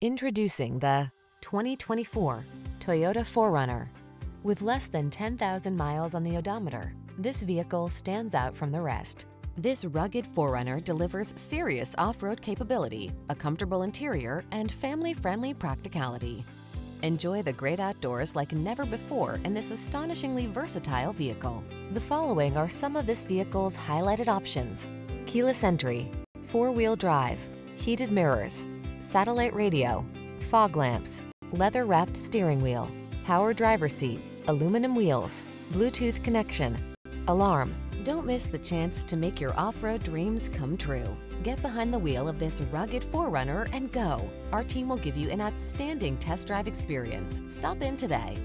Introducing the 2024 Toyota 4Runner. With less than 10,000 miles on the odometer, this vehicle stands out from the rest. This rugged 4Runner delivers serious off-road capability, a comfortable interior, and family-friendly practicality. Enjoy the great outdoors like never before in this astonishingly versatile vehicle. The following are some of this vehicle's highlighted options. Keyless entry, four-wheel drive, heated mirrors, satellite radio, fog lamps, leather-wrapped steering wheel, power driver seat, aluminum wheels, Bluetooth connection, alarm. Don't miss the chance to make your off-road dreams come true. Get behind the wheel of this rugged 4Runner and go. Our team will give you an outstanding test drive experience. Stop in today.